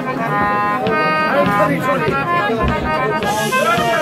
Ay, sorry, sorry.